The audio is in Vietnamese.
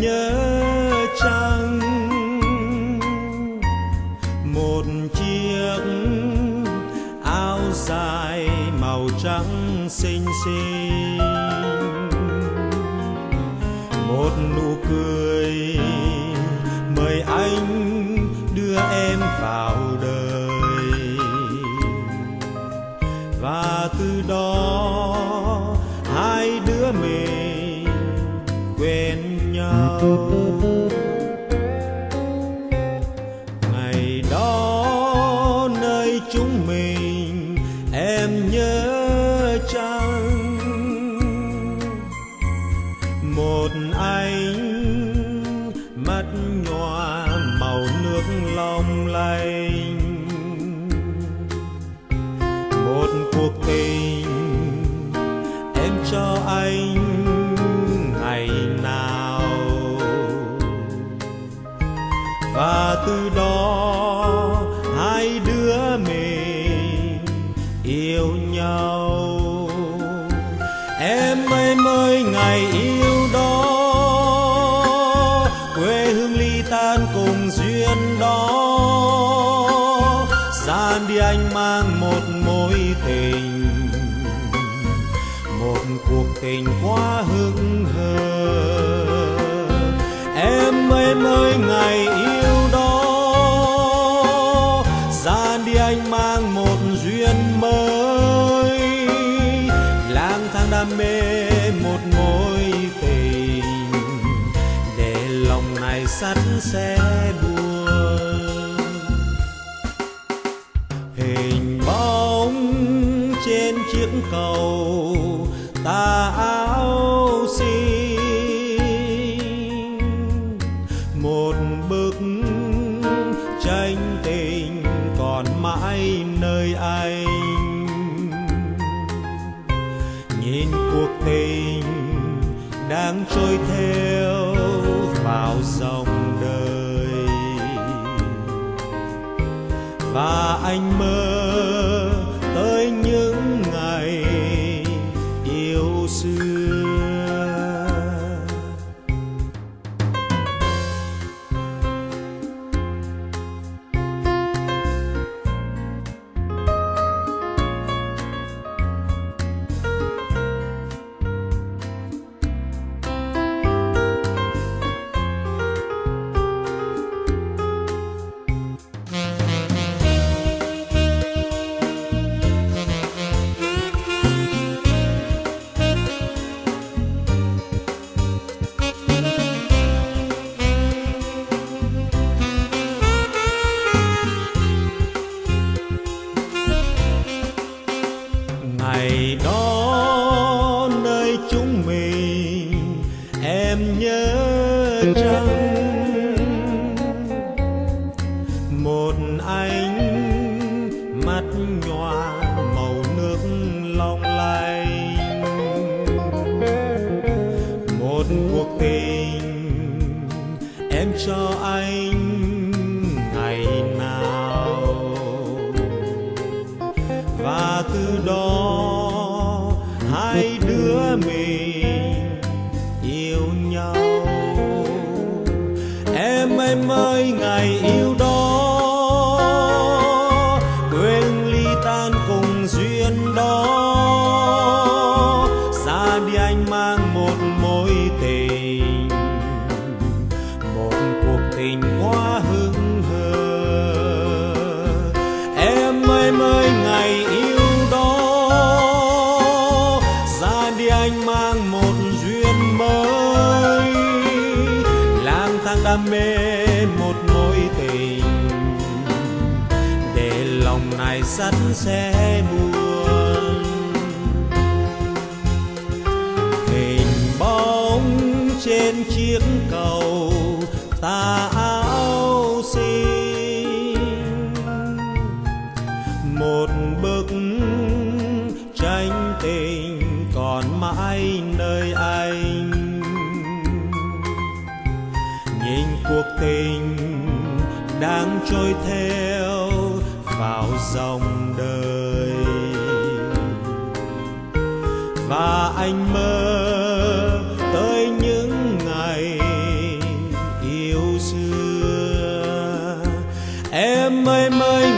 nhớ chăng? Một chiếc áo dài màu trắng xinh xinh. Một nụ cười mời anh đưa em vào đời. Và từ đó hai đứa mình quên ngày đó nơi chúng mình, em nhớ chăng? Một anh mắt nhòa màu nước long lanh. Một cuộc tình em cho anh từ đó, hai đứa mình yêu nhau. Em ơi mới ngày yêu đó. Quê hương ly tan cùng duyên đó. Gian đi anh mang một mối tình, một cuộc tình quá hững hờ. Em ơi mới ngày yêu đam mê một mối tình, để lòng này sắt sẽ buồn. Hình bóng trên chiếc cầu ta áo xinh. Một bức tranh tình còn mãi nơi anh. Nhìn cuộc tình đang trôi theo vào dòng đời. Và anh mơ nhớ chăng một anh mắt nhòa màu nước long lanh. Một cuộc tình em cho anh ngày nào. Và từ đó hai đứa mình tình hoa hững hờ. Em ơi mới ngày yêu đó, ra đi anh mang một duyên mới. Lang thang đam mê một mối tình, để lòng này sắt sẽ buồn. Hình bóng trên chiếc cầu tà áo xin. Một bức tranh tình còn mãi nơi anh. Nhìn cuộc tình đang trôi theo vào dòng đời. Và anh mơ yêu xưa em mây mây